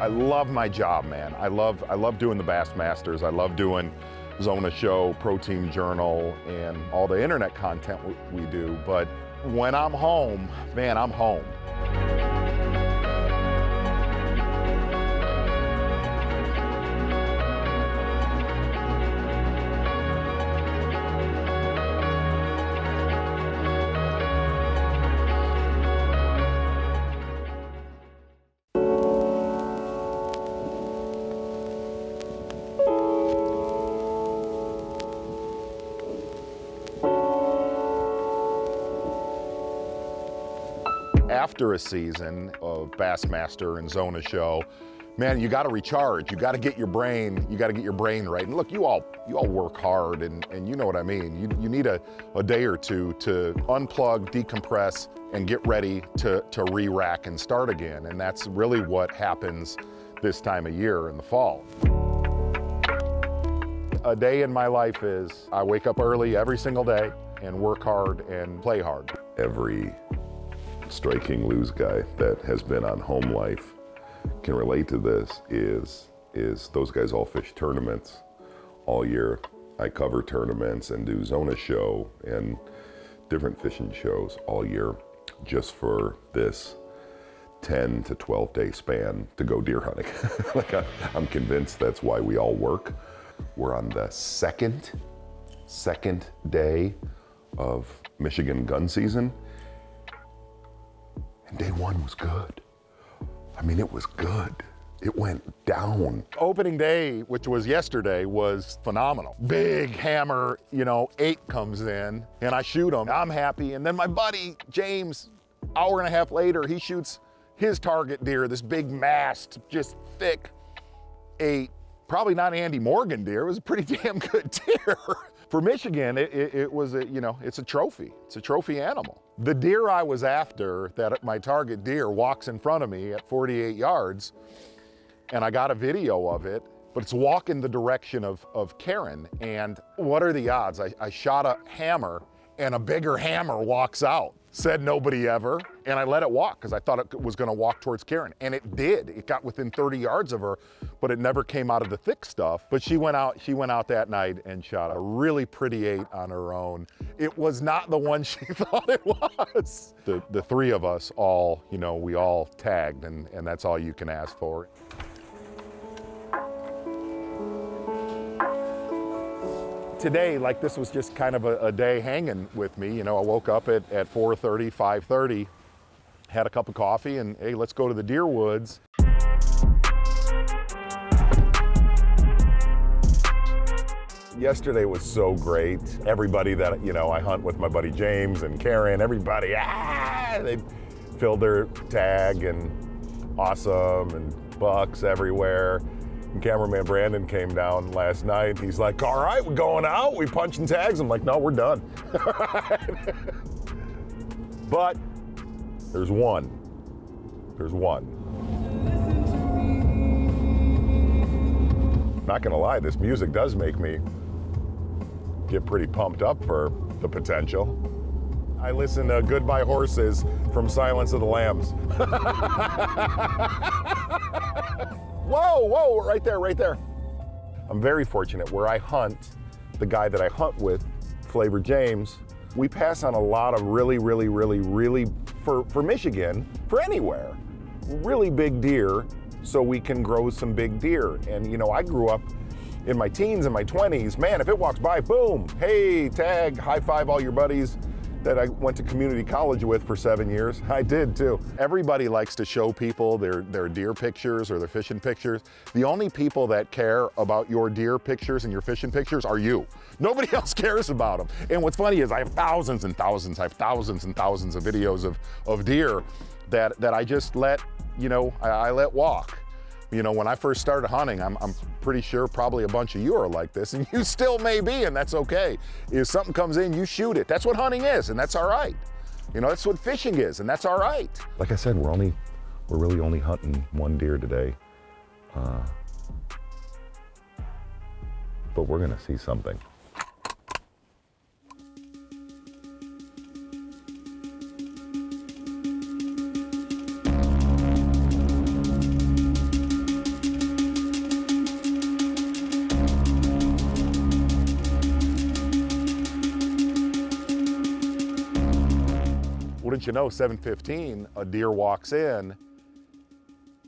I love my job, man. I love I love doing the Bassmasters. I love doing Zona Show, Pro Team Journal, and all the internet content we do. But when I'm home, man, I'm home. After a season of Bassmaster and Zona Show, man, you got to recharge. You got to get your brain. You got to get your brain right. And look, you all you all work hard, and and you know what I mean. You you need a, a day or two to unplug, decompress, and get ready to to re-rack and start again. And that's really what happens this time of year in the fall. A day in my life is I wake up early every single day and work hard and play hard. Every Strike King Lures guy that has been on home life can relate to this is is those guys all fish tournaments all year. I cover tournaments and do Zona show and different fishing shows all year just for this 10 to 12 day span to go deer hunting. like I, I'm convinced that's why we all work. We're on the second, second day of Michigan gun season and day one was good. I mean, it was good. It went down. Opening day, which was yesterday, was phenomenal. Big hammer, you know, eight comes in, and I shoot him. I'm happy. And then my buddy, James, hour and a half later, he shoots his target deer, this big mast, just thick eight. Probably not Andy Morgan deer. It was a pretty damn good deer. For Michigan, it, it, it was a, you know, it's a trophy. It's a trophy animal. The deer I was after, that my target deer walks in front of me at 48 yards, and I got a video of it, but it's walking the direction of, of Karen. And what are the odds? I, I shot a hammer and a bigger hammer walks out. Said nobody ever, and I let it walk because I thought it was gonna walk towards Karen, and it did. It got within 30 yards of her, but it never came out of the thick stuff. But she went out, she went out that night and shot a really pretty eight on her own. It was not the one she thought it was. The, the three of us all, you know, we all tagged, and, and that's all you can ask for. Today, like this was just kind of a, a, day hanging with me. You know, I woke up at, at 4.30, 5.30, had a cup of coffee, and hey, let's go to the deer woods. Yesterday was so great. Everybody that, you know, I hunt with my buddy James and Karen, everybody, ah, they filled their tag and awesome and bucks everywhere. And cameraman Brandon came down last night. He's like, all right, we're going out. We punching tags. I'm like, no, we're done. but there's one. There's one. Not gonna lie, this music does make me get pretty pumped up for the potential. I listen to Goodbye Horses from Silence of the Lambs. Whoa, whoa, right there, right there. I'm very fortunate where I hunt, the guy that I hunt with, Flavor James, we pass on a lot of really, really, really, really, for, for Michigan, for anywhere, really big deer so we can grow some big deer. And you know, I grew up in my teens and my 20s, man, if it walks by, boom, hey, tag, high five all your buddies that I went to community college with for seven years. I did too. Everybody likes to show people their, their deer pictures or their fishing pictures. The only people that care about your deer pictures and your fishing pictures are you. Nobody else cares about them. And what's funny is I have thousands and thousands, I have thousands and thousands of videos of, of deer that, that I just let, you know, I, I let walk. You know, when I first started hunting, I'm, I'm pretty sure probably a bunch of you are like this, and you still may be, and that's okay. If something comes in, you shoot it. That's what hunting is, and that's all right. You know, that's what fishing is, and that's all right. Like I said, we're only, we're really only hunting one deer today. Uh, but we're gonna see something. Wouldn't you know, 715, a deer walks in.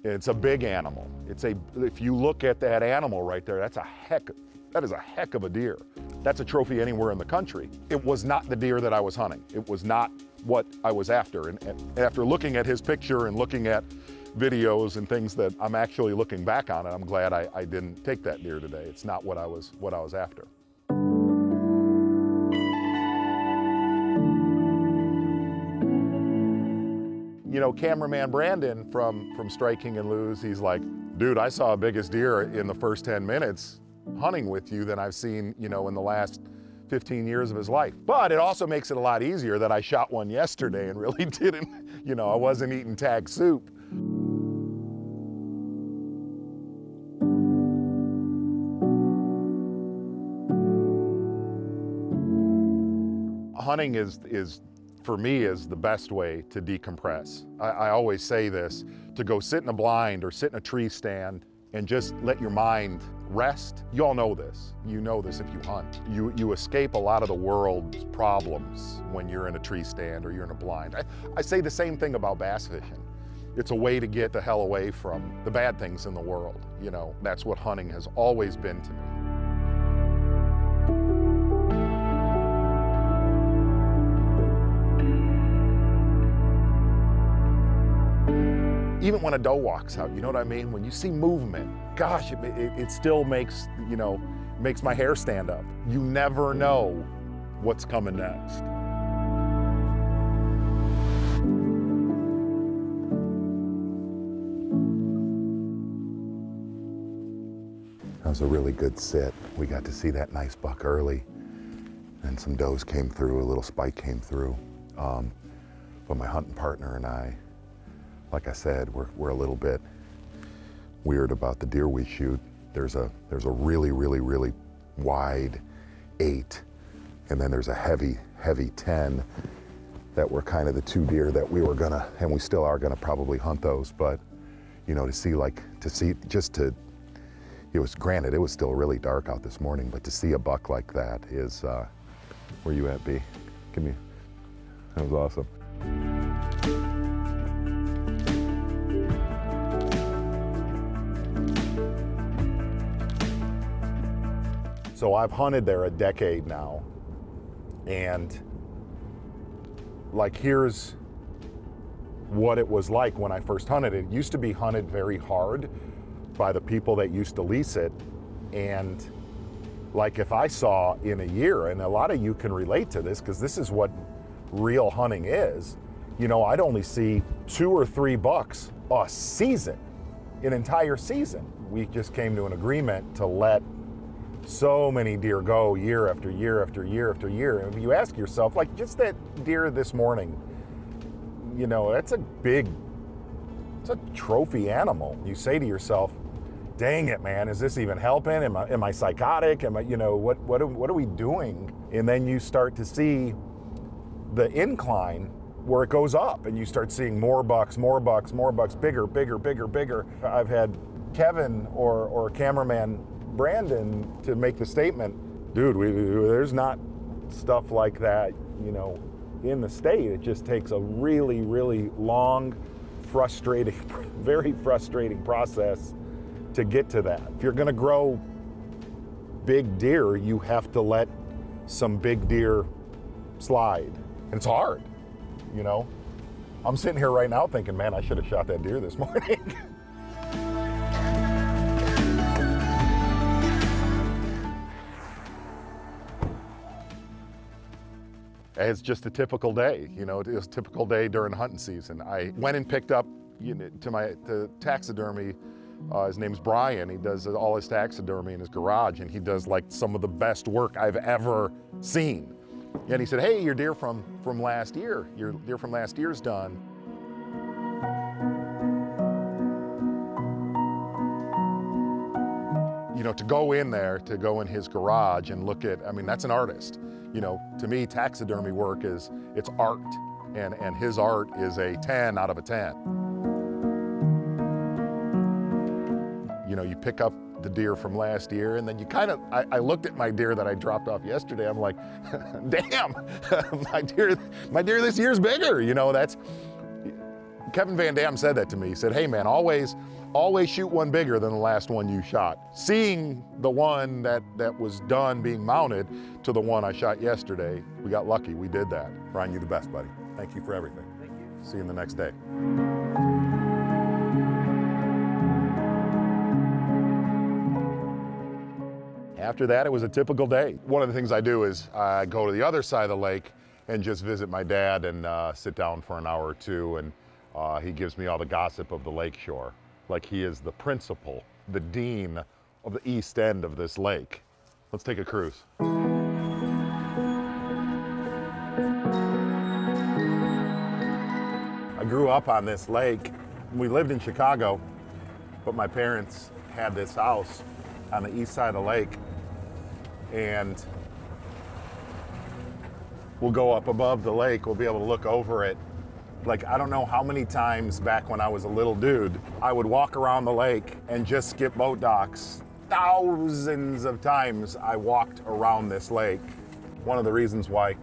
It's a big animal. It's a, if you look at that animal right there, that's a heck, that is a heck of a deer. That's a trophy anywhere in the country. It was not the deer that I was hunting. It was not what I was after. And, and after looking at his picture and looking at videos and things that I'm actually looking back on it, I'm glad I, I didn't take that deer today. It's not what I was, what I was after. You know, cameraman Brandon from, from Striking and Lose, he's like, dude, I saw a biggest deer in the first 10 minutes hunting with you than I've seen, you know, in the last 15 years of his life. But it also makes it a lot easier that I shot one yesterday and really didn't, you know, I wasn't eating tag soup. Hunting is, is for me is the best way to decompress. I, I, always say this, to go sit in a blind or sit in a tree stand and just let your mind rest. You all know this. You know this if you hunt. You, you escape a lot of the world's problems when you're in a tree stand or you're in a blind. I, I say the same thing about bass fishing. It's a way to get the hell away from the bad things in the world. You know, that's what hunting has always been to me. Even when a doe walks out, you know what I mean? When you see movement, gosh, it, it, it, still makes, you know, makes my hair stand up. You never know what's coming next. That was a really good sit. We got to see that nice buck early and some does came through, a little spike came through. Um, but my hunting partner and I like I said, we're, we're a little bit weird about the deer we shoot. There's a, there's a really, really, really wide eight, and then there's a heavy, heavy 10 that were kind of the two deer that we were gonna, and we still are gonna probably hunt those, but you know, to see like, to see, just to, it was, granted, it was still really dark out this morning, but to see a buck like that is, uh, where you at, B? Give me, that was awesome. So I've hunted there a decade now. And like, here's what it was like when I first hunted it. Used to be hunted very hard by the people that used to lease it. And like, if I saw in a year, and a lot of you can relate to this because this is what real hunting is, you know, I'd only see two or three bucks a season, an entire season. We just came to an agreement to let so many deer go year after year after year after year. And you ask yourself, like just that deer this morning, you know, that's a big, it's a trophy animal. You say to yourself, dang it, man, is this even helping? Am I, am I psychotic? Am I, you know, what, what, what are we doing? And then you start to see the incline where it goes up and you start seeing more bucks, more bucks, more bucks, bigger, bigger, bigger, bigger. I've had Kevin or, or a cameraman Brandon to make the statement, dude, we, there's not stuff like that, you know, in the state. It just takes a really, really long, frustrating, very frustrating process to get to that. If you're going to grow big deer, you have to let some big deer slide. And it's hard, you know. I'm sitting here right now thinking, man, I should have shot that deer this morning. It's just a typical day, you know, it was a typical day during hunting season. I went and picked up you know, to my to taxidermy. Uh, his name's Brian. He does all his taxidermy in his garage, and he does like some of the best work I've ever seen. And he said, "Hey, your deer from from last year. Your deer from last year's done." You know, to go in there, to go in his garage and look at, I mean, that's an artist you know, to me, taxidermy work is, it's art. And, and his art is a 10 out of a 10. You know, you pick up the deer from last year, and then you kind of, I, I, looked at my deer that I dropped off yesterday. I'm like, damn, my deer, my deer this year's bigger. You know, that's Kevin Van Dam said that to me. He said, hey man, always, always shoot one bigger than the last one you shot. Seeing the one that, that was done being mounted to the one I shot yesterday, we got lucky, we did that. Ryan, you the best, buddy. Thank you for everything. Thank you. See you in the next day. After that, it was a typical day. One of the things I do is I go to the other side of the lake and just visit my dad and uh, sit down for an hour or two. And uh, he gives me all the gossip of the lake shore, like he is the principal, the dean of the east end of this lake. Let's take a cruise. I grew up on this lake. We lived in Chicago, but my parents had this house on the east side of the lake and we'll go up above the lake. We'll be able to look over it. Like, I don't know how many times back when I was a little dude, I would walk around the lake and just skip boat docks. Thousands of times I walked around this lake. One of the reasons why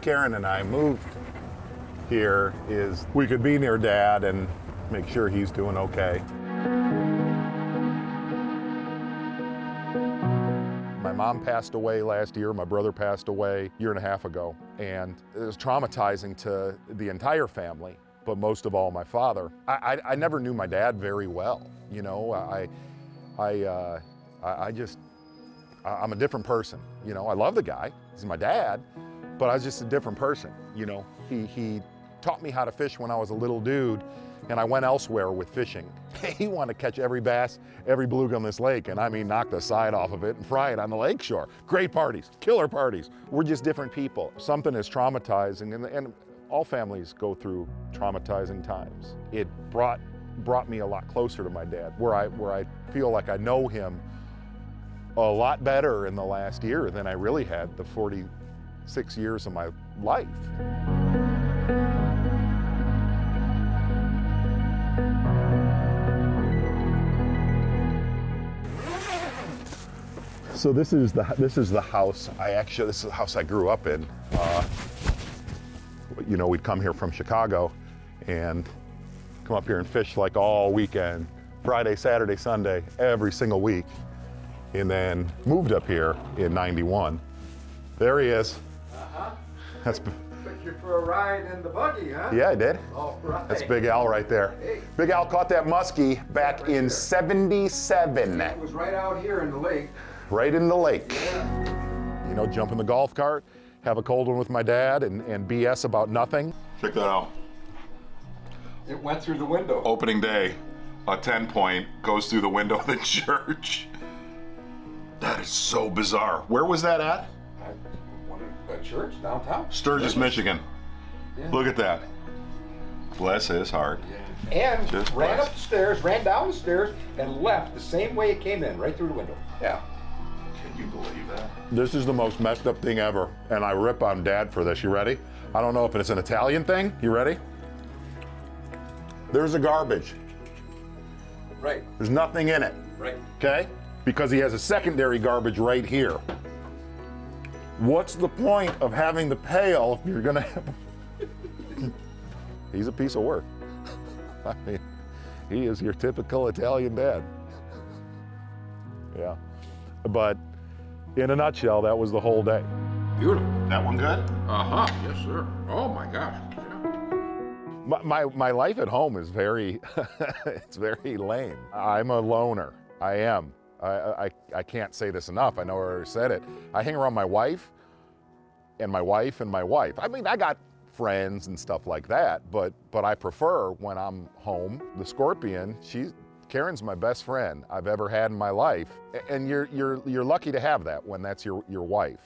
Karen and I moved here is we could be near dad and make sure he's doing okay. Mom passed away last year, my brother passed away a year and a half ago, and it was traumatizing to the entire family, but most of all my father. I, I, I never knew my dad very well, you know, I, I, uh, I, I just, I'm a different person, you know, I love the guy, he's my dad, but I was just a different person, you know. He, he taught me how to fish when I was a little dude, and I went elsewhere with fishing. he wanted to catch every bass, every bluegill on this lake, and I mean knock the side off of it and fry it on the lake shore. Great parties, killer parties. We're just different people. Something is traumatizing, and, and all families go through traumatizing times. It brought brought me a lot closer to my dad, where I where I feel like I know him a lot better in the last year than I really had the 46 years of my life. So this is the this is the house I actually this is the house I grew up in. Uh, you know, we'd come here from Chicago and come up here and fish like all weekend, Friday, Saturday, Sunday, every single week, and then moved up here in '91. There he is. Uh-huh. That's. Took you for a ride in the buggy, huh? Yeah, I did. All right. That's Big Al right there. Hey. Big Al caught that muskie back right in '77. It was right out here in the lake right in the lake. You know, jump in the golf cart, have a cold one with my dad, and, and BS about nothing. Check that out. It went through the window. Opening day, a 10 point goes through the window of the church. That is so bizarre. Where was that at? A church downtown. Sturgis, Michigan. Yeah. Look at that. Bless his heart. Yeah. And Just ran bless. up the stairs, ran down the stairs, and left the same way it came in, right through the window. Yeah you believe that? This is the most messed up thing ever, and I rip on Dad for this. You ready? I don't know if it's an Italian thing. You ready? There's a garbage. Right. There's nothing in it. Right. Okay? Because he has a secondary garbage right here. What's the point of having the pail if you're gonna have... He's a piece of work. I mean, he is your typical Italian dad. yeah. But in a nutshell, that was the whole day. Beautiful. That one good? Uh-huh, yes, sir. Oh my gosh. My, my, my life at home is very, it's very lame. I'm a loner. I am. I, I, I can't say this enough. I know I already said it. I hang around my wife and my wife and my wife. I mean, I got friends and stuff like that, but but I prefer when I'm home. The scorpion, she's Karen's my best friend I've ever had in my life, and you're, you're, you're lucky to have that when that's your, your wife.